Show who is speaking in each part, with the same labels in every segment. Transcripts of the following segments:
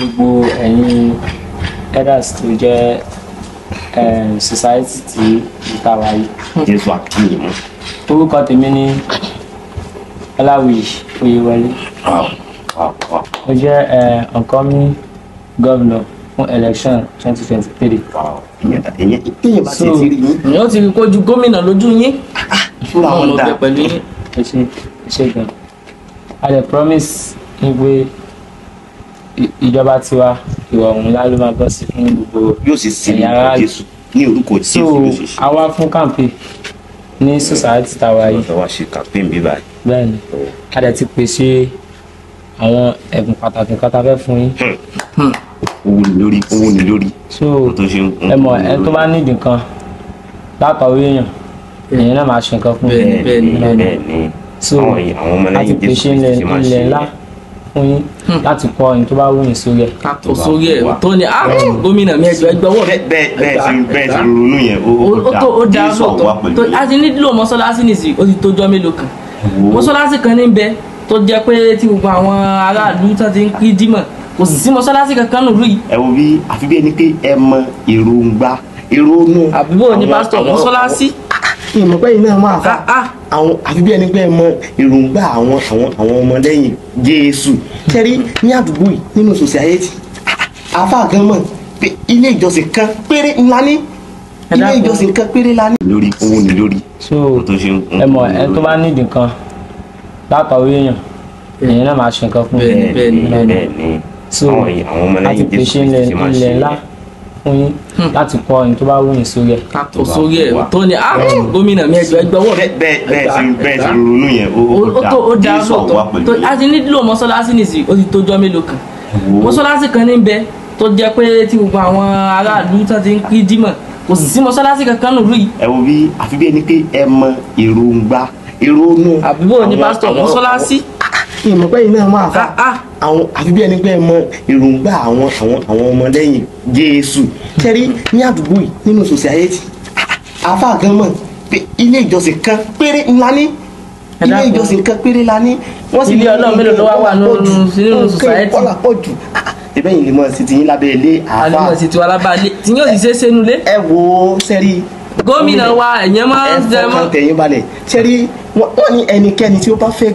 Speaker 1: gbogbo ẹ̀yin elders tó jẹ́ eh, society tí ìta yìí.
Speaker 2: jésù àkíyè mú.
Speaker 1: orúkọ tèmi ní ọláwìyí oyèwọlé mo jẹ́ eh, incoming governor fún election twenty twenty three.
Speaker 2: ìyẹn yín.
Speaker 3: ìyẹn ó ti rí kójú gómìnà lójú yín
Speaker 2: fúnra
Speaker 3: wọn
Speaker 2: wọn
Speaker 3: lọ
Speaker 2: dá
Speaker 3: bẹ pẹ̀lú yín.
Speaker 1: ẹ ṣe ẹ ṣe gan a lè promise ní pé ìjọba tiwa ìrọ̀rùn ńlá ló máa bọ́ sí fún gbogbo
Speaker 2: yóò sì sí ní
Speaker 1: ẹ̀yà
Speaker 2: orúkọ
Speaker 1: ara
Speaker 2: jésù ní orúkọ jésù
Speaker 1: so
Speaker 2: yóò sì ṣe.
Speaker 1: a wá fún campaign ní society tàwa yìí.
Speaker 2: Ọ̀dọ̀ wa ṣe campaign bí báyìí.
Speaker 1: bẹ́ẹ̀ ni a dẹ̀ ti pèsè àwọn ẹ̀bùn pàtàkì kan tá a fẹ́ fún yín.
Speaker 2: Owó ni lórí owó ni lórí.
Speaker 1: so
Speaker 2: Ohun tó ṣe ń
Speaker 1: ẹ mọ̀ ẹ tó bá nídìí nǹkan látọ̀wé èèyàn èèyàn náà máa ṣe nǹkan fún
Speaker 3: Bẹ́ẹ̀ ni,
Speaker 1: yín
Speaker 3: bẹ́ẹ̀ ni.
Speaker 2: bẹ́ẹ̀ ni
Speaker 1: so
Speaker 2: àwọn èèyàn- àwọn ọmọ
Speaker 1: a ti
Speaker 2: lẹ́yìn jésù
Speaker 1: pèsè ilẹ̀ ńlá fún yín láti kọ́ ẹni tó bá wù yín sórí ẹ̀.
Speaker 3: ká tó sórí ẹ̀ tó ní ah gómìnà mi ẹgbẹ́ ọwọ́ mi.
Speaker 2: bẹ́ẹ̀ bẹ́ẹ̀ ti bẹ́ẹ̀ ti ronú yẹn ó
Speaker 3: dáa
Speaker 2: jésù àwa
Speaker 3: lóòótọ́.
Speaker 2: pẹ̀lú
Speaker 3: tó
Speaker 2: yín.
Speaker 3: a ti nílò mọ́sálásí nìsí ó ti tójọ́ mélòó kan. Mọ́sálásí kan ní bẹ tó jẹ́ pé tí gbogbo àwọn aráàlú tó ti ń kí dímọ̀ kò sì sí mọ́sálásí kankan nù lùyìí
Speaker 2: ẹ wo bí àfi bí ẹni pé ẹ mọ èròǹgbà èrònú.
Speaker 3: àbíbò ní pásítọ̀ mọ́sálásí?
Speaker 2: Ìmọ̀ pé iná máa fa
Speaker 3: ah ah
Speaker 2: àwọn àfi bí ẹni pé ẹ mọ èròǹgbà àwọn àwọn àwọn ọmọlẹ́yìn jésù kẹrí ní àdúgbò yìí nínú society àfa gan mọ̀ pé ilé ìjọsìn kan péré ńlá ní ilé ìjọsìn kan péré ńlá ní. lórí owó ni lórí.
Speaker 1: so ẹ mọ̀ ẹ tó bá nídìí nǹkan látọ̀wé èèyàn èèyàn náà máa ṣe nǹkan fún
Speaker 3: Bẹ́ẹ̀ ni,
Speaker 1: yín.
Speaker 3: bẹ́ẹ̀ ni.
Speaker 2: bẹ́ẹ̀ ni
Speaker 1: so
Speaker 2: àwọn èèyàn- àwọn ọmọ
Speaker 1: a ti
Speaker 2: lẹ́yìn jésù
Speaker 1: pèsè ilẹ̀ ńlá fún yín láti kọ́ ẹni tó bá wù yín sórí ẹ̀.
Speaker 3: ká tó sórí ẹ̀ tó ní ah gómìnà mi ẹgbẹ́ ọwọ́ mi.
Speaker 2: bẹ́ẹ̀ bẹ́ẹ̀ ti bẹ́ẹ̀ ti ronú yẹn ó
Speaker 3: dáa
Speaker 2: jésù
Speaker 3: lóòótọ́
Speaker 2: pẹ̀lú yín.
Speaker 3: a ti nílò mọ́sálásí nìsí ó ti tójọ́ mélòó kan. Mọ́sálásí kan ní bẹ tó jẹ́ pé tí gbogbo àwọn aráàlú tó ti ń kí dímọ̀ kò sì sí mọ́sálásí kankan nù lùyìí
Speaker 2: ẹ wo bí àfi bí ẹni pé ẹ mọ èròǹgbà èrònú.
Speaker 3: àbíbò ní
Speaker 2: àwọn-
Speaker 3: pásítọ̀ mọ́sálásí
Speaker 2: ìmọ̀ pé iná máa fa
Speaker 3: ah ah
Speaker 2: àwọn àfi bí ẹni pé ẹ mọ èròǹgbà àwọn àwọn àwọn ọmọlẹ́yìn jésù. Kẹrí ní àdúgbò yìí nínú society àfa gan mọ̀ pé ilé ìjọsìn kan péré ńlá ní
Speaker 1: Ẹ
Speaker 2: ilé ìjọsìn kan péré ńlá ní wọ́n sì
Speaker 3: Ilé Ọlọ́run mélòó ló wá wà nínú- society?
Speaker 2: kọ́là pọ̀ jù ìbẹ́ yìí lè mọ̀ sí ti yín lábẹ́ ilé àfa
Speaker 3: àlùmọ̀ sì ti wà lábàálẹ̀ tí yóò sì ṣe é sẹ́nu lé
Speaker 2: ẹ wo sẹ́rí
Speaker 3: gómìnà wa ẹ̀yẹ́ máa
Speaker 2: ẹ
Speaker 3: ń jẹ mọ́.
Speaker 2: fọkàn tẹ̀yìn balẹ̀. Sẹ́rí wọ́n ní ẹnikẹ́ni tí ó bá fẹ́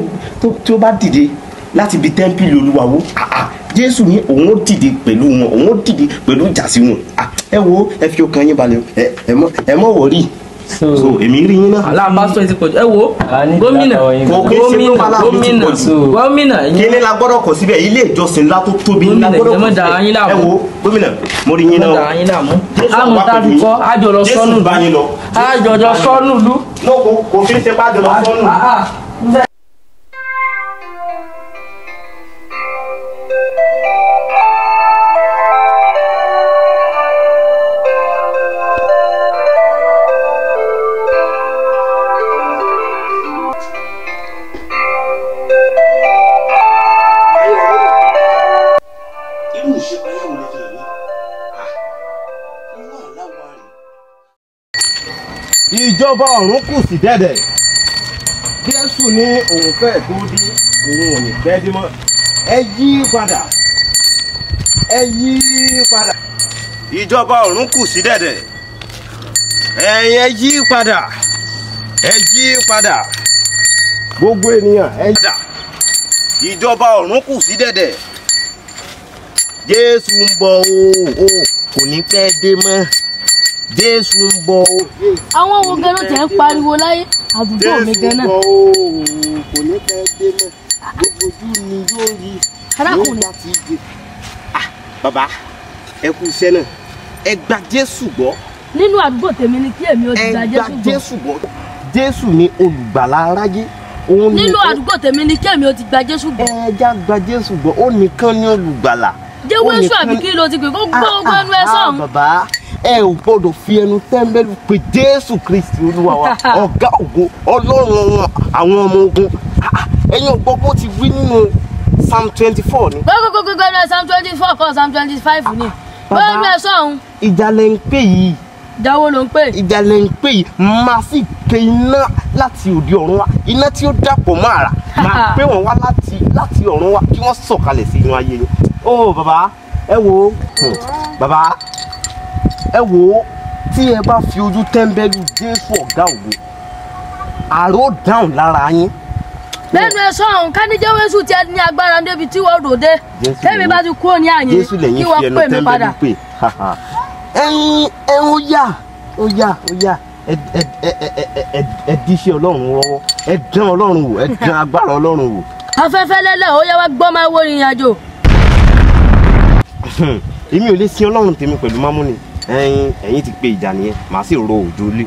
Speaker 2: tí ó bá dìde láti bi tẹ́ḿpìlì olúwawo ah, ah, jésù ní òun ó dìde pẹ̀lú wọn òun ó dìde pẹ̀lú ìjà sí wọn. Ah, ẹ wo ẹ fi ọkàn yín balẹ̀ ẹ mọ wọ̀rí.
Speaker 1: So
Speaker 2: èmi rí yín náà.
Speaker 3: Aláàbáṣọ ti pọ̀jù. Ẹ wo gómìnà gómìnà gómìnà gómìnà
Speaker 2: kíni la gbọ́dọ̀ kọ síbẹ̀? Ilé ìjọsìn ńlá tó tóbi ńlá gbọ́dọ̀ kọ síbẹ̀. ẹ wo gómìnà mo rí yín náà.
Speaker 3: Mọ́tà yín láàmú.
Speaker 2: Jésù
Speaker 3: àmọ́
Speaker 2: wà
Speaker 3: tá a
Speaker 2: pẹ̀lú
Speaker 3: ti
Speaker 2: yín.
Speaker 3: kọ́? Àjọlọ
Speaker 2: Jésù
Speaker 3: sọ́nù.
Speaker 2: bá yín lọ.
Speaker 3: àjọjọ sọ́nù lú.
Speaker 2: no kò fi ń ṣe bá jọ lọ
Speaker 4: ìjọba ọ̀run kù sí dẹ̀dẹ̀. Jésù ní òun fẹ́ tó dé òun ò ní fẹ́ dé mọ́. Ẹ yí padà. Ẹ yí padà. ìjọba ọ̀run kù sí dẹ̀dẹ̀. Ẹ̀yin ẹ yí padà. Ẹ yí padà. Gbogbo ènìyàn ẹ yí padà. Ìjọba ọ̀run kù sí dẹ̀dẹ̀. Jésù ń bọ̀ o kò ní pẹ́ dé mọ́ jésù ń bọ̀ o.
Speaker 5: àwọn wo gan ló tẹ̀ ń pariwo láyé? Àdúgbò mi gan náà.
Speaker 4: Jésù bọ̀ o, kò ní pẹ́ dé mọ́. Gbogbo ojú ni yóò rí. Yóò bá ti dé. Ah, bàbá ẹ kú iṣẹ́ náà. Ẹ gba jésù gbọ́.
Speaker 5: Nínú àdúgbò tèmi ni kí èmi ò ti gba jésù gbọ́.
Speaker 4: Jésù ni olùgbàlà aráyé. Òun
Speaker 5: nínú àdúgbò tèmi ni kí èmi ò ti gba jésù gbọ́.
Speaker 4: Ẹ já gba jésù gbọ́. Ó nìkan ni olùgbàlà.
Speaker 5: jẹ́wọ́
Speaker 4: nìkan
Speaker 5: àbí kí ló ti pè? Kó
Speaker 4: Ah,
Speaker 5: gbọ́ ogun ẹnu ẹ
Speaker 4: ah,
Speaker 5: sọ̀hún.
Speaker 4: bàbá ẹ ò gbọdọ̀ fi ẹnu tẹ́ḿbẹ́lú pé jésù kristi olúwa wa ọ̀gá ògo ọlọ́run wọn àwọn ọmọ ogun. Ah, ẹ̀yin ò gbọ́ bó ti wí nínú psalm twenty four ni.
Speaker 5: gbogbogbò ẹnu ẹ psalm twenty four kọ́ psalm twenty five ni.
Speaker 4: Bàbá.
Speaker 5: ẹnu ẹ sọ̀hún
Speaker 4: ìjà lẹ ń pè yìí.
Speaker 5: Jáwó ló ń pè.
Speaker 4: Ìjà lẹ ń pè yìí. Máa sì pe iná láti òde ọ̀run wá. Iná tí ó dàpọ̀ mọ́ àrà máa pé wọ́n wá láti láti ọ̀run wá kí wọ́n sọ̀kalẹ̀ sí inú ayé yín. ó bàbá ẹ wo. Hmm, bàbá ẹ wo tí ẹ bá fi ojú tẹ́ńbẹ́lú jésù ọ̀gá ògo àrò dáhùn lára yín
Speaker 5: lẹ́nu ẹ sọ̀hún káníjẹ́wéṣù tí ẹ ní agbára débi tí wọ́n ròde tẹ́mi bá ti kúrò ní àyè kí wọ́n pè mí padà.
Speaker 4: ẹyin ẹ ó yá ó yá ó yá ẹ díṣẹ́ ọlọ́run lọ́wọ́ ẹ dán ọlọ́run wò ẹ dán agbára ọlọ́run wò.
Speaker 5: afẹ́fẹ́ lẹ́lẹ̀ ó yẹ wá gbọ́ máa wo ìrìn àjò.
Speaker 4: èmi ò lè sin ọlọ́run tèmi pẹ̀lú mámúni ẹ̀yin ẹ̀yin ti pe ìjà nìyẹn. Màá sì ro òjò lé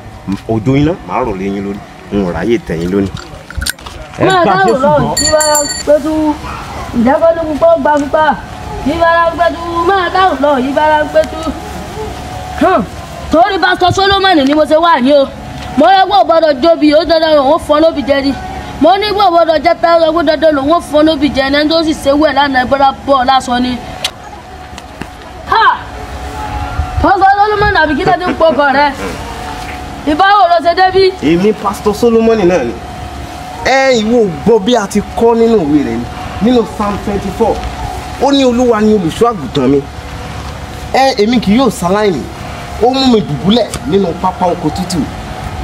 Speaker 4: òjò iná màá rọ̀ léyìn lórí. N ò ráyè tẹ̀yìn lónìí. ẹ gbà
Speaker 5: pẹ̀tù púpọ̀ gba kí wàá pẹ̀tù máa dáhùn lọ yí wàá pẹ̀tù. torí pásítọ̀ Solomoni ni mo ṣe wà ní o. Mo rẹ gbọ́ gbọ́dọ̀ jóbi ó dandan lòun fọ́ lóbi jẹ ni. Mo ní gbọ́ gbọ́dọ̀ jẹ́ ọgbọ́n dandan lòun fọ́ lóbi jẹ ni ẹni tó sì ṣe wẹ̀ lánàá ìbára bọ̀ lásán ni. Pásítọ̀ Solomoni àbí kí ló ti ń pọkàn rẹ? Ìbáwò ló ṣe débí.
Speaker 4: èmi pásítọ̀ Solomoni náà ni. Ẹ ìwọ gbọ́ bí a ti kọ́ nínú ìwé rẹ̀ nínú psalm twenty four ó ní olúwa ni olùṣọ́ àgùntàn mi. Ẹ èmi kì yóò ṣaláìní. Ó mú mi dùbúlẹ̀ nínú pápá oko tútù.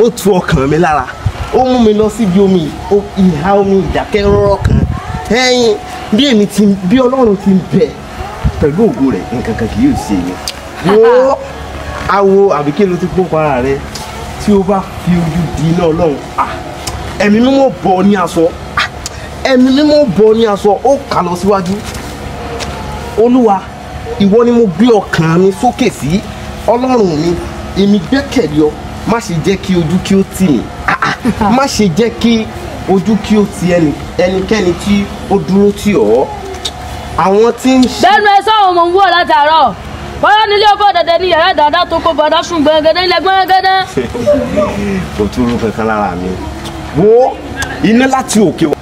Speaker 4: Ó tu ọkàn mi lára. Ó mú mi lọ síbi omi ìhà omi ìdákẹ́ rọ́rọ́ kan. Ẹyin bí èmi ti bí ọlọ́run ti bẹ pẹ̀lú ògo rẹ̀ nǹkan kan kì yóò ṣe mi wo awo àbíké ló ti gbókò ara rẹ? Tí o bá fi ojú di iná ọlọ́run ah, ẹ̀mí mímọ́ bọ̀ ní aṣọ. Ah, ẹ̀mí mímọ́ bọ̀ ní aṣọ ó kà lọ síwájú. Olúwa ìwọ ni mo gbé ọkàn mi sókè sí. Ọlọ́run mi èmi gbẹ́kẹ̀lé ọ. Má ṣe jẹ́ kí ojú kí ó tì mí. Ah, má ṣe jẹ́ kí ojú kí ó ti ẹni ẹnikẹ́ni tí ó dúró tì ọ́. Àwọn tí ń ṣe.
Speaker 5: bẹ́ẹ̀ni ẹ sọ́wọ́n mò ń wọ̀ látàárọ̀ bọ́lá nílé ọkọ̀ dẹ̀dẹ̀ ní yàrá dáadáa tó kó bọ̀dá sùn gbẹ̀ngẹ̀dẹ̀ ilẹ̀ gbẹ̀ngẹ̀dẹ̀.
Speaker 4: kò túrú kankan lára mi. Wo iná láti òkè wá.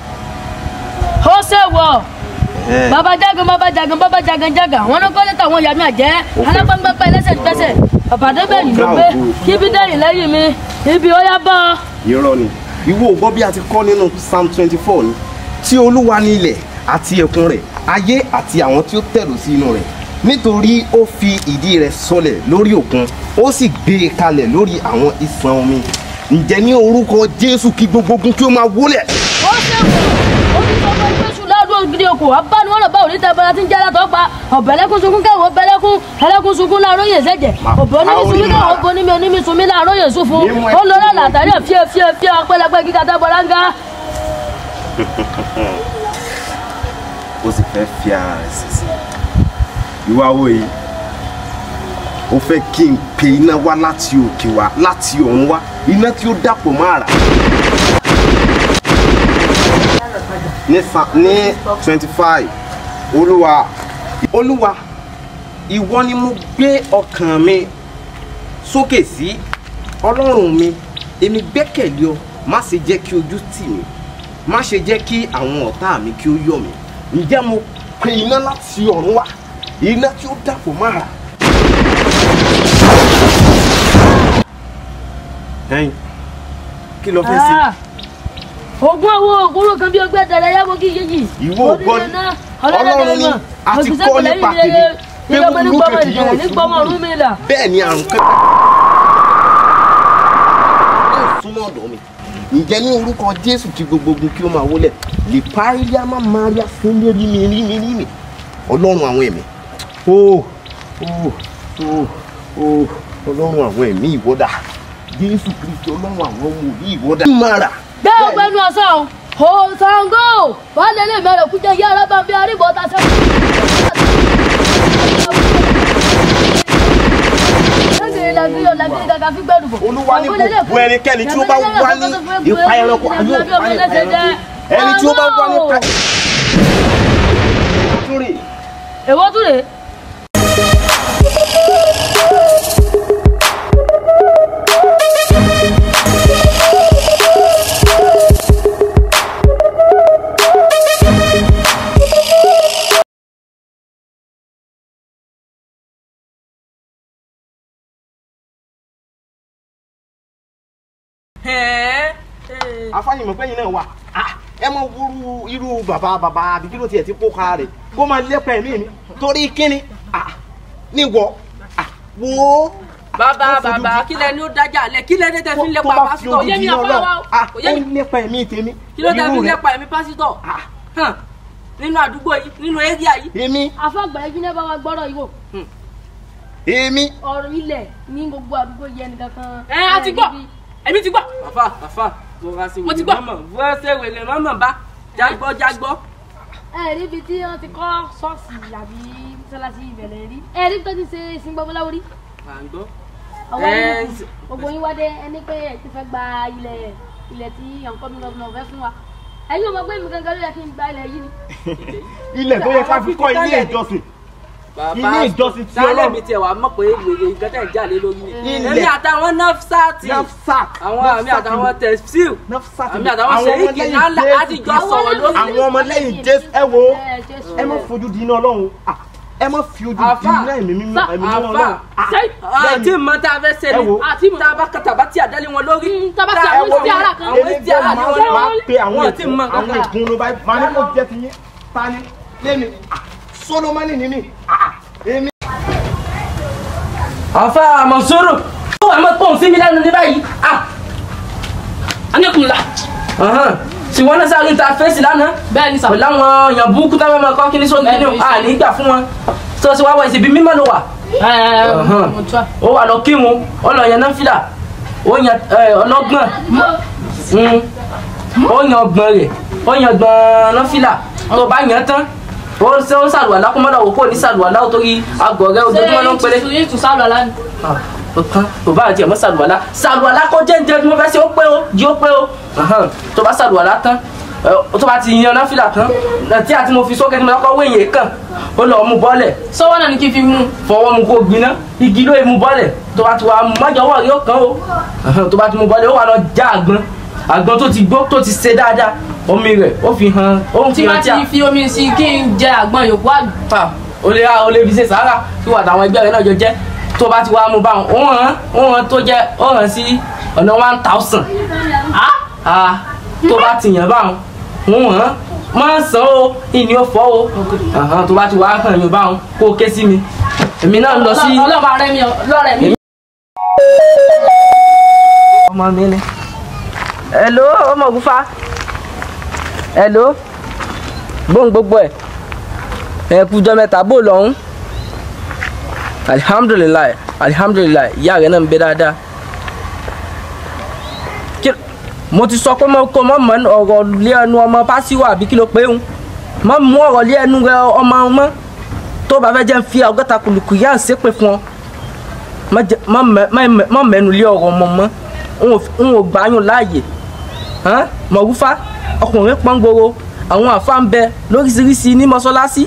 Speaker 5: ó ṣe wọ̀. Bàbá jagun bàbá jagun bàbá jagun jagun. Àwọn náà kọ́lé tàwọn ìyá mi àjẹ́. Alágbàgbàpá ẹlẹ́sẹ̀ gbẹ́sẹ̀. Bàbá débẹ̀yìn ló gbé. kíbi dẹ́yìn lẹ́yìn mi? Ibi ó yá bọ́.
Speaker 4: Irọ́ ni. Ìwọ ò gbọ́ bí a ti kọ́ nínú psalm twenty four ni. Tí olúwa ní ilẹ̀ àti ẹ̀kún rẹ̀ ayé àti àwọn tí ó tẹ̀dó sí inú rẹ̀ nítorí ó fi ìdí rẹ̀ sọlẹ̀ lórí òkun ó sì gbé e kalẹ̀ lórí àwọn ìsàn omi. Ǹjẹ́ ní orúkọ jésù kí gbogbo ogun kí ó máa wólẹ̀?
Speaker 5: Ó ṣe wọ̀ ó ti sọ ẹgbẹ́ sùn láàdúrà ògidì okò abáni wọn lọ bá òní tẹbẹrẹ tí ń jẹ́ látọ̀ pa ọ̀bẹ̀lẹ́kún sunkún kẹwọ́ bẹ̀lẹ́kún ẹlẹ́kún sunkún láàárọ̀ yè sẹ́jẹ̀. Ọ̀bẹ onímì sunmi kẹwọ́ ọ̀bẹ onímì onímì sunmi láàárọ̀ yè sùn fún. Ó lọ rẹ̀ látàrí ẹ̀ fíẹ́ fíẹ́ fíẹ́ ọpẹ́lẹpẹ́ gíga tẹ́ bọ́láńgá.
Speaker 4: ó sì fẹ́ fi ara rẹ̀ sísè ìwà wo yìí ó fẹ́ kí n pe iná wá láti òkè wá láti ọ̀run wá iná tí ó dàpọ̀ ní sa- ní twenty five olúwa olúwa ìwọ ni mo gbé ọkàn mi sókè sí. Ọlọ́run mi èmi gbẹ́kẹ̀lé ọ. Má ṣe jẹ́ kí ojú tì mí. Má ṣe jẹ́ kí àwọn ọ̀tá mi kí ó yọ̀ mí. Ǹjẹ́ mo pe iná láti ọ̀run wá iná tí ó dàpọ̀ mára. ẹyin kí ló fẹ́ sí.
Speaker 5: ogun owó ògúnrò kan bí ọgbẹ́ tẹ̀lé yàgò kí yéjì.
Speaker 4: Ìwọ ò gbọ́ ni Ọlọ́run ni a ti kọ́ nípa tèmi pé
Speaker 5: gbọmọ
Speaker 4: kejì
Speaker 5: ìjọba
Speaker 4: yóò ṣubú bẹ́ẹ̀ ni àrùn kan. yóò súnmọ́ ọ̀dọ̀ mi ǹjẹ́ ní orúkọ jésù kí gbogbo ogun kí ó máa wólẹ̀ lè parí á má máa rí àfúnlé rí mi rí mi rí mi ọlọ́run àwọn ẹ̀mí ó ó ó ó ọlọ́run àwọn ẹ̀mí ìwọ́dà jésù kristi ọlọ́run àwọn ọmọ òbí ìwọ́dà. mara
Speaker 5: bẹ́ẹ̀ ọgbẹ́ni ọ̀sán o Ṣàngó wàá lè mẹ́rẹ̀ kú jẹ́ yàrá bá fi àríbọ̀ ta sẹ́kù.
Speaker 4: olúwa ní gbogbo ẹnikẹ́ni tí ó bá wá ní ipa ẹranko ayé nípa ẹranko ẹni tí ó bá wá nípa.
Speaker 5: èwo tún rèé.
Speaker 4: Afáyìmọ̀ pẹ́yìn náà wà. Ah, ẹ mọ wúru irú bàbá bàbá àbí kí ló tiẹ̀ ti kó kára rẹ̀? Kó máa lépa ẹ̀mí mi. Torí kíni? Ah, níwọ Ah, wo
Speaker 3: bàbá bàbá kí lẹ ní ó dájà lẹ? Kí lẹ ní tẹ fi ń lépa pásítọ̀? yé mi
Speaker 4: lọ
Speaker 3: wa o.
Speaker 4: Ó
Speaker 3: mi.
Speaker 4: nípa ẹ̀mí tèmi.
Speaker 3: Kí ló tẹ fi ń lépa ẹ̀mí pásítọ̀?
Speaker 4: Ah,
Speaker 3: nínú àdúgbò yìí nínú area yìí.
Speaker 4: Èmi.
Speaker 5: Àfọ̀gbà ẹbí náà bá wa gbọ́rọ̀ yìí wò.
Speaker 4: Èmi.
Speaker 5: Ọ̀rọ̀ ilẹ̀ ní gbogbo àdúgbò yẹn nìkan kan.
Speaker 3: ẹ a ti gbọ́. Èmi ti gbọ́. àfà àfà mo ti gbọ́ wọ́n ṣe wèlé mọ́mọ́ bá jágbọ́ jágbọ́.
Speaker 5: ẹ rí ibi tí wọ́n ti kọ́ ṣọ́ọ̀ṣì àbí mọ́sálásí ìbẹ̀rẹ̀ rí ẹ rí tó ti ṣe ìsìn gbọ́bọ́láwo rí.
Speaker 3: à ń gbọ́.
Speaker 5: gbogbo yín wádé ẹni pé ẹ ti fẹ́ gba ilẹ̀ ilẹ̀ tí ọ̀nkọ́ mi lọ́gbọ̀n fẹ́ fún wa ẹ̀yin ò mọ̀ pé mi gangan ló yẹ kí n gba ilẹ̀ yìí ni.
Speaker 4: ilẹ̀ tó yẹ ká fi kọ́ ilé ìjọsìn ilé ìjọsìn tí
Speaker 3: sálẹ̀
Speaker 4: ọlọ́run.
Speaker 3: mi tiẹ̀ wá mọ̀ pé wèrè nǹkan tẹ̀ ń jà lé lórí ni.
Speaker 4: Ilẹ̀.
Speaker 3: èmi àtàwọn nọ́fṣàtì
Speaker 4: nafsac
Speaker 3: àwọn àmì àtàwọn tẹ̀síl
Speaker 4: nafsac
Speaker 3: àmì àtàwọn sèríkì náà láti jọ sọ̀rọ̀ lórí.
Speaker 4: àwọn ọmọlẹ́yìn jésù. Ẹ wo
Speaker 5: ẹ
Speaker 4: má fojú di iná ọlọ́run. Ah, ẹ má fi ojú di iná ẹ̀mí mímọ́ ẹ̀mí mímọ́ ọlọ́run.
Speaker 3: Àti mọ tá a fẹ́ ṣe ni. Àti tá a bá kàtà bá tí a dálé wọn lórí.
Speaker 5: Mm, tá a bá
Speaker 3: Tá
Speaker 5: ti
Speaker 3: a
Speaker 5: àwọn ìsí ara kan.
Speaker 3: àwọn
Speaker 4: jẹ́
Speaker 3: ara
Speaker 4: máa
Speaker 3: wọ́n ti mọ
Speaker 4: àwọn
Speaker 3: kankan.
Speaker 4: ìkúnnu báyìí máa ní kó jẹ́ ti yín. Ta ni? Lémi Ah, solomoni ni mí. Ah, èmi.
Speaker 3: àfa mọ̀sọ́rọ̀ ó wà mọ́ pọ́ùn sí mi lẹ́nu ní báyìí. Ah. Aníkùnlá. Tí wọ́n náà sáré ta fèsì lánàá.
Speaker 5: Bẹ́ẹ̀ ni sà.
Speaker 3: pẹ̀lú àwọn èèyàn burúkú táwọn ọmọ kan kí ní sóńtì ní à ní gbà fún wọn. Tó ti wá wọ ìsìnkú mímọ́ ló wà. Ó wà lọ kírun. Ó lọ yan náfìlà. Ó yan ọlọ́gbọ̀n. Mm. ó yan ọgbọ̀n rẹ̀. Ó yan ọgbọ̀n náfìlà. Tó bá yan tán ó ṣe ó ṣàlùwàlá kó mọ́dọ̀ wò kó ní ṣàlùwàlá ó torí àgọ̀ rẹ̀ ojoojúmọ́ ló ń pélé
Speaker 5: ṣé tún sálọ lánàá.
Speaker 3: ọ̀kan kò bá àti ẹ̀mọ́ ṣàlùwàlá ṣàlùwàlá kó jẹ́ ǹjẹ́ mo fẹ́ ṣe ó pé ó jí ó pé ó tó bá ṣàlùwàlá tán tó bá ti yan náfìlà tán tí àti mo fi sókè tí mo lọ́kọ́ wéyìn kàn ó lọ mú bọ́ọ̀lẹ̀
Speaker 5: sọ́wọ́n náà ni kí n fi mú.
Speaker 3: fọwọ́ mu kó gbiná igi ló mú bọ́ọ̀lẹ̀ tó bá ti mú mọ́jọ́wọ́ kàn ó Ọ̀hán. tó bá ti mú bọ́ọ̀lẹ̀ ó wà lọ já àgbọn àgbọn tó ti gbó tó ti ṣe dáadáa omi rẹ̀ ó fi hàn ó ń
Speaker 5: tí
Speaker 3: fi hàn tí
Speaker 5: ti
Speaker 3: a
Speaker 5: fi omi sí kí n jẹ àgbọn yòókù
Speaker 3: fa o lè ra o lè fi ṣe sàárà kí wà táwọn ẹgbẹ́ rẹ náà jọ jẹ́. Tó bá ti wá mú báwọn ó hàn ó hàn tó jẹ́ ó hàn sí ọ̀nà one thousand. Ah tó bá ti yàn báwọn ó hàn máa san o ìní ó fọ́ o. Tó bá ti wá hàn yàn báwọn kó o ké sí mi. Èmi náà ń lọ sí
Speaker 5: ọlọ́ba rẹ mi lọ́rẹ̀ mi.
Speaker 3: ọmọ mi ni. Hello ọmọ ògúnfà. Hello. Bóun gbogbo ẹ. Ẹ kújọ mẹ́ta bó lọ́hún alihamudulilayi alihamudulilayi ìyá rẹ náà ń bẹ dáadáa. Mo ti sọ pé mo kó mọ mọ ọ̀rọ̀ lé ẹnu ọmọ pásíwò àbí kí ló pé ń? Mọ mú ọ̀rọ̀ lé ẹnu rẹ ọmọ mọ. Tó bá fẹ́ jẹ́ ń fi ọgọ́ta kùlùkù yá ṣépè fún ọ. Má mẹ́nu lé ọ̀rọ̀ ọmọ mọ́. N ò f- n ò gbàyàn láàyè mọ̀rúfá ọkùnrin pọ́ngboro àwọn àfa ń bẹ lóríṣiríṣi ní mọ́ṣáláṣí.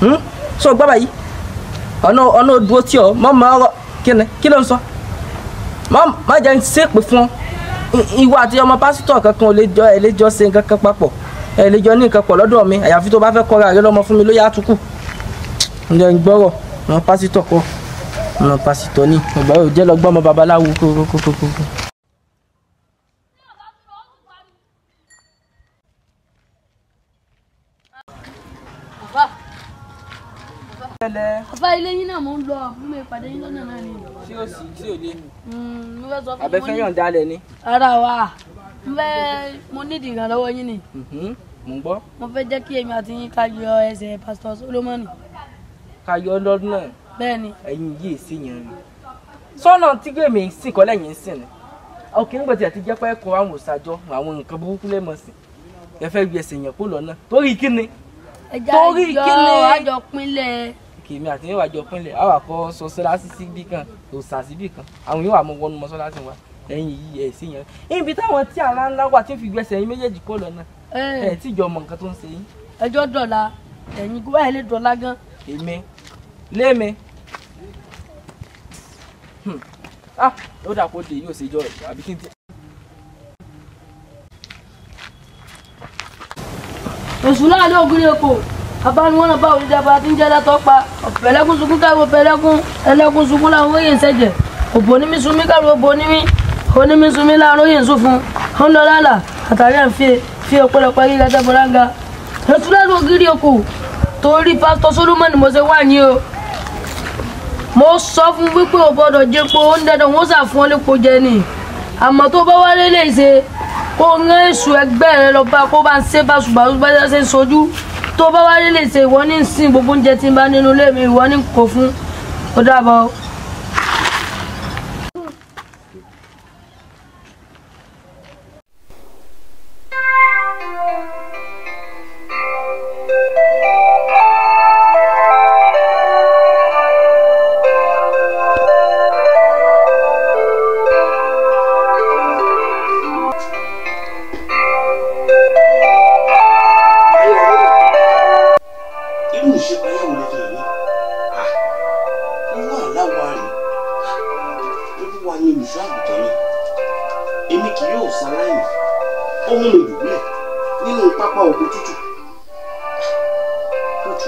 Speaker 3: Hmm? sọ gbọ́ báyìí? Ọ̀nà ọ̀nà òdúró tí ọ. Mọ́ mọ́ ọ̀rọ̀ kí ló ń sọ? Má jẹ́ ṣépè fún ọ. Ìwọ àti ọmọ pásítọ̀ kankan ò lè jọ ṣe nǹkan kan papọ̀. Ẹ lè jọ ní nǹkan pọ̀ lọ́dọ̀ mi. Àyàfi tó bá fẹ́ kọ́ra rẹ lọ́mọ fún mi ló yá àtúkù ǹjẹ́ ń gbọ́rọ̀. Ọmọ pásítọ̀ kọ́. Ọmọ pásítọ̀ ní ìgbà yóò jẹ́ lọ gbọ́ ọmọ babaláwo? Kókókókókó.
Speaker 5: Àfà ilé yín náà mò ń lọ. Bí mo ìpàdé yín lọ́nà náà ni.
Speaker 3: tí ó sì tí ò lé
Speaker 5: Mm, mo fẹ́ sọ fún yín,
Speaker 3: abẹ́fẹ́
Speaker 5: mo ní-
Speaker 3: yàn dálẹ̀ ni.
Speaker 5: ara wa. Mo fẹ́ mo nídìí ìrànlọ́wọ́ yín ni.
Speaker 3: Mhm, mò ń gbọ́.
Speaker 5: Mo fẹ́ jẹ́ kí èmi àti yín ká yọ ẹsẹ̀ pásítọ̀ Solomoni.
Speaker 3: Ká yọ lọ́dún náà
Speaker 5: bẹ́ẹ̀ ni.
Speaker 3: Ẹ̀yin yìí sí yẹn rí. sọ́nà tí gèmí sìn kọ́ lẹ́yìn ń sìn ni. òkè nígbà tí a ti jẹ́ pé ẹ̀kọ́ àwọn òṣàjọ àwọn nǹkan burúkú lẹ́mọ̀ sí. Ẹ fẹ́ gbé ẹsẹ̀ yẹn kó lọ́nà. Torí kíni
Speaker 5: ẹja
Speaker 3: Torí
Speaker 5: ìjọ
Speaker 3: kíni?
Speaker 5: àjọ pinlẹ̀
Speaker 3: kèmí àti yín wà jọ pínlẹ̀. Àwọn àkọ́ sọ sọ́láṣí síbí kan òòṣà síbí kan. Àwọn yóò wà mọ wọnú mọ́ṣáláṣí wa. Ẹ̀yin yìí ẹ̀ sí yẹn. Ibi táwọn tí àlá ńlá wà tí ó fi gbẹsẹ̀ yín méjèèjì kó lọ́nà ẹ̀. Tí ìjọ mọ nǹkan tó ń ṣe yín.
Speaker 5: Ẹjọ́ dọ̀la. Ẹ̀yin gbọ́ ẹ̀ lè dọ̀la gan.
Speaker 3: Èmi. Lémi. Hmm. ah ó dà kó dé yóò ṣe jọ àbí kí n ti.
Speaker 5: náà ní ògiri èkó abániwọ́n náà bá òdìdí abá tí ń jẹ́ látọ́ pa ọ̀pẹ̀lẹ́kùn sunkún káwọ́ ọ̀pẹ̀lẹ́kùn ẹlẹ́kùn sunkún láwọn òye ń sẹ́jẹ̀ òbò ní mi sunmi káwọ́ òbò ní mi òní mi sunmi láàárín òye ń sún fún. Ń lọ lálà àtàrí à ń fi ọ̀pẹ̀lọpẹ̀ gíga tẹ́ bọ́láńgá oṣù náà ní ògiri èkó torí pásítọ̀ Solomoni mo ṣe wà ní o. Mo sọ fún wípé o gbọ́dọ̀ jẹpo ó ń dandan wọn sà fún ọ lépo jẹ ni. Àmọ́ tó bá wálé lè ṣe kó rán èṣù ẹgbẹ́ rẹ lọ bá kó bá ń ṣe báṣubàṣu bá ṣe ń sojú tó bá wálé lè ṣe ìwọ ní sìn gbogbo oúnjẹ tí ń bá nínú ilé mi ìwọ ní kò fún ó dàbọ̀.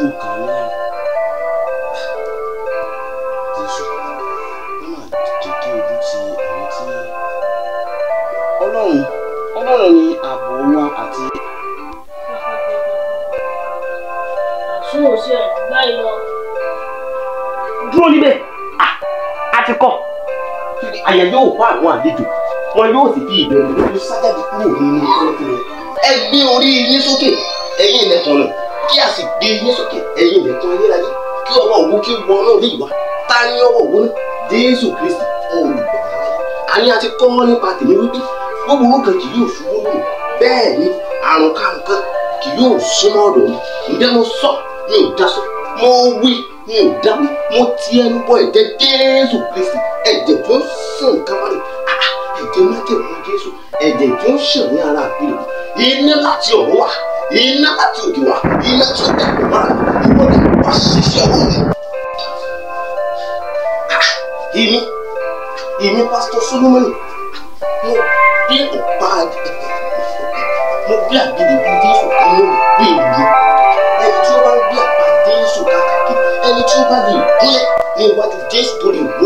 Speaker 4: Ọkàn mi lára jésù ojú ti kọ́. Àyà yóò bá àwọn àlejò. Wọn yóò sì fi ìbẹ̀rù lórí sájáde kúrò nínú ìfúnfún ẹ gbé orí yín sókè. Ẹ̀yin ilẹ̀kùn náà kí a sì gbé yín sókè. Ẹ̀yin ilẹ̀kùn ayérayé. Kí ọwọ́ òwú kí wọ náà lè wá ta ní ọwọ́ òwú náà jésù kristi olùgbàlà. Àní a ti kọ́ nípa tèmi wípé gbogbo kan kì yóò ṣubú lónìí. Bẹ́ẹ̀ ni àrùn karùn kan kì yóò súnmọ́ ọ̀dọ̀ mi. Ǹjẹ́ mo sọ? Mi ò dá sọ. Mo wí mi ò dá wí. Mo ti ẹnu bọ ẹ̀jẹ̀ jésù kristi. Ẹ̀jẹ̀ tó ń sàn kámárì. Ẹ̀jẹ̀ májèmú jésù. Ẹ̀jẹ̀ tó ń sàn ní ara wá iná láti òkè wá iná tí ó dẹ̀kọ̀ mára ìwọ ni wá ṣiṣẹ́ rẹ̀. Ah, èmi èmi pásítọ̀ solomoni mo bí ọ̀pá mo bí àgbélébú jésù kan mo gbé ìlú ẹni tí ó bá ń gbé àpá jésù káàkiri ẹni tí ó bá lè gúnlẹ̀ ní iwájú jésù tó lè gúnlẹ̀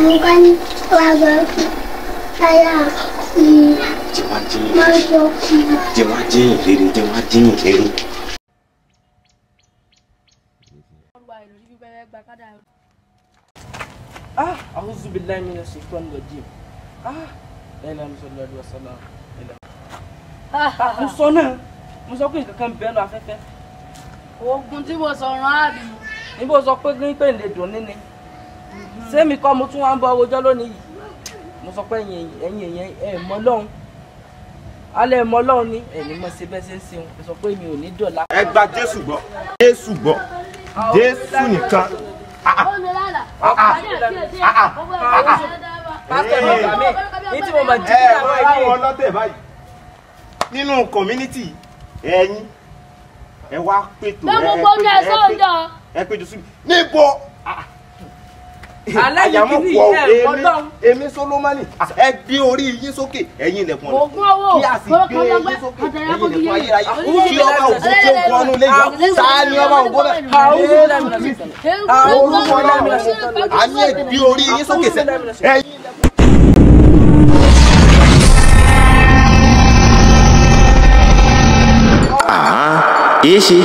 Speaker 6: Bukan lagu saya di
Speaker 4: jẹ́ wá jẹ́
Speaker 6: masuk
Speaker 4: jẹ́ wá jẹ́ ìrere jẹ́ wá jẹ́ ìrere.
Speaker 3: ah a'udhu billahi minash shaitanir rajim. Ah la ilaha illallah wa sallam. Mo sọ náà mo sọ pé nǹkan kan bẹ́ẹ̀ lọ afẹ́fẹ́.
Speaker 5: Oògùn tí mo sọ̀rọ̀ àbí.
Speaker 3: níbo sọ pé ní lè dùn níní sẹ́mi kọ́ mo tún wá ń bọ owójọ́ lónìí yìí. Mo sọ pé ẹ̀yin ẹ̀yin ẹ̀yin ẹ̀ mọ́ lọ́hùn alẹ́ mọ́ lọ́hùn ní ẹ̀ní mọ́ ṣe bẹ́ẹ̀ ṣe ń ṣeun mo sọ pé mi ò ní dọ̀la.
Speaker 7: ẹ gba jésù gbọ́. Jésù gbọ́. Jésù nìkan.
Speaker 3: Pásítọ̀ náà gbà mí ní tí mo mọ̀ jí
Speaker 7: ẹ
Speaker 3: ní àwọn
Speaker 7: wọ́n láwọn
Speaker 3: ẹ̀dín
Speaker 7: ọlọ́tẹ̀ báyìí. Nínú community ẹ̀yin ẹ wá pètò ẹ- ẹ ẹ ẹ péjọ sí mi níbo?
Speaker 3: Alẹ́ yìí
Speaker 7: àyàmọ́ pọ̀ èmi èmi solomoni ẹ gbé orí yín sókè ẹ̀yin ilẹ̀kùn
Speaker 5: owó
Speaker 7: kí a sì gbé yín sókè ẹ̀yin ilẹ̀kùn ayérayé kí ọba ògo tí ó wọnú lé yọ ta ni ọba ògo náà Jésù Kristi orúkọ náà a ní ẹ gbé orí yín sókè sẹ ẹ̀yin
Speaker 8: èéṣe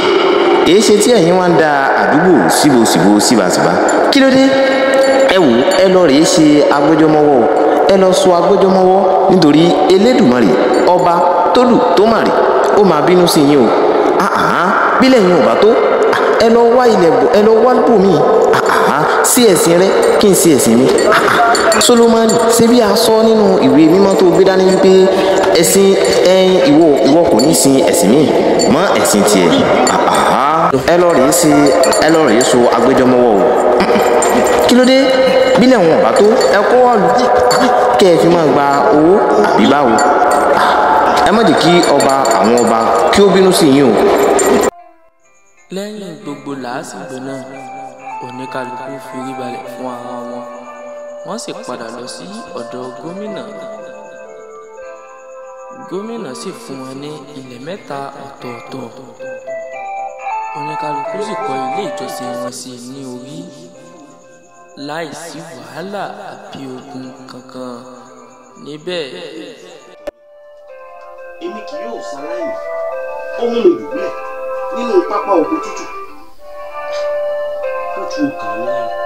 Speaker 8: èéṣe tí ẹ̀yin wá ń da àdúgbò síbòsíbò síbàsíbà kí ló dé ẹ wò ẹ lọ rèé ṣe agbẹjọmọwọ ẹ lọ sọ agbẹjọmọwọ nítorí elédùmarè ọba tólù tó màrè ó máa bínú sí yín o. Àhán bílẹ̀ yín ò bá tó ẹ lọ wá ilẹ̀ bò ẹ lọ wá bòmí àhán sí ẹ̀sìn rẹ kí n sí ẹ̀sìn mi. Solomoni ṣé bí a sọ nínú ìwé mímọ́ tó gbé dání wípé ẹ̀sìn ẹ̀yin ìwọ ìwọ kò ní sin ẹ̀sìn míì mọ́ ẹ̀sìn tiẹ̀. Ẹ lọ rèé sí ẹ lọ rèé so agbẹjọ́mọwọ́ o. Kí ló dé bílẹ̀ wọn ò bá tó ẹ kó ọ̀lù kẹ́ ẹ fi máa gba owó. Àbí báwo? Ẹ má jẹ́ kí ọba àwọn ọba kí ó bínú sí yín o.
Speaker 3: lẹ́yìn gbogbo làásìgbò náà oníkálukú forí balẹ̀ fún ara wọn wọ́n sì padà lọ sí ọ̀dọ̀ gómìnà. Gómìnà sì fún wọn ní ilẹ̀ mẹ́ta ọ̀tọ̀ọ̀tọ̀. Oníkálukú sì kọ́ ilé ìjọsìn wọn sí ní orí láìsí wàhálà àbí ogun kankan níbẹ̀.
Speaker 4: èmi kì yóò ṣaláìní ó mú mi dùbúlẹ̀ nínú pápá oko tútù. Ó tu ọkàn mi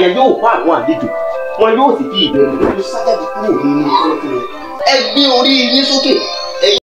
Speaker 4: àyà yóò bá àwọn àlejò. Wọn yóò sì fi ìbẹ̀rù tó sájáde kúrò nínú rẹ ẹ gbé orí yín sókè